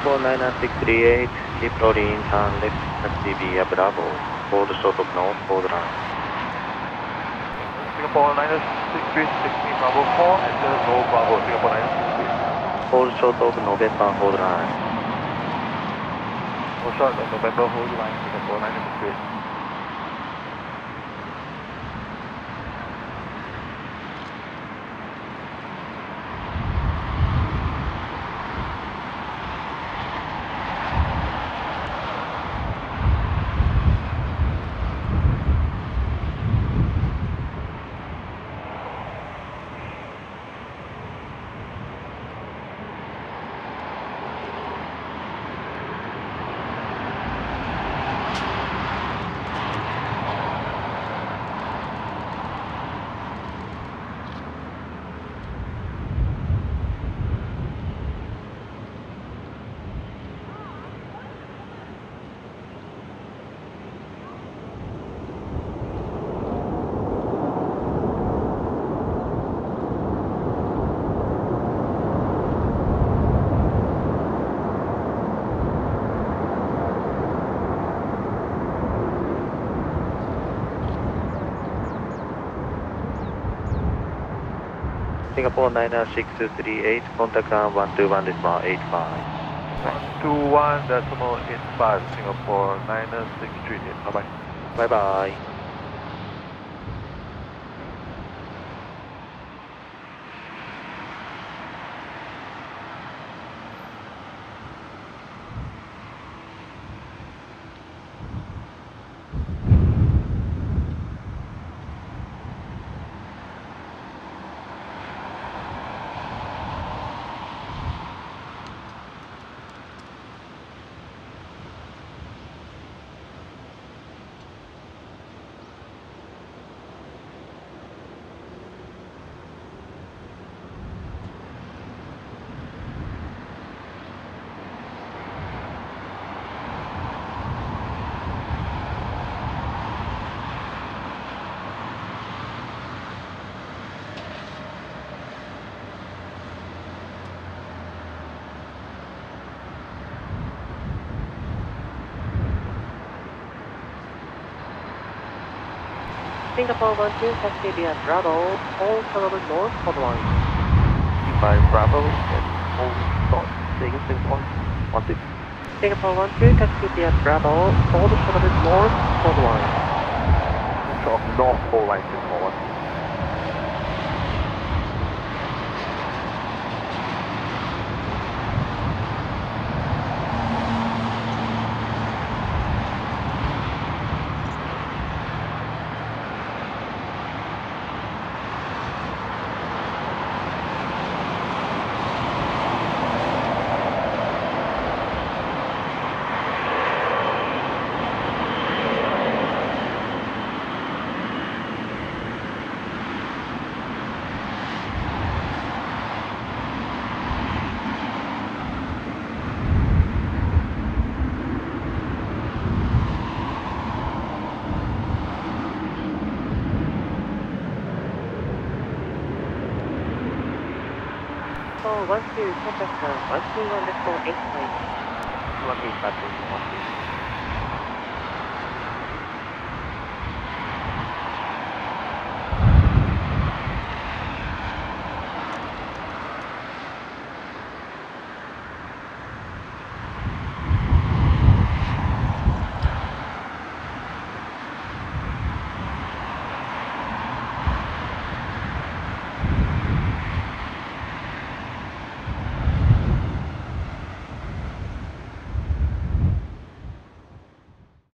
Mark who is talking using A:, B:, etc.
A: Singapore 99638, keep rolling turn left via Bravo, hold short of north borderline.
B: Singapore 963, 16 Bravo 4, enter no Bravo, Singapore 963.
A: Hold short of November borderline.
B: No short of November, hold line, Singapore 963.
A: Singapore 99638, contact on 121 decimal 85.
B: 121 decimal 85, Singapore 963, bye bye.
A: Bye bye.
C: Singapore 12 taxi via Bravo, all Solomon North borderline.
B: By Bravo, and hold short, Vegas Singapore 16.
C: Singapore 12 taxi via Bravo, all Solomon North borderline.
B: Short north, hold line, Singapore 16.
C: So 12 contact on 121 decimal 85.
B: 1 8 5 1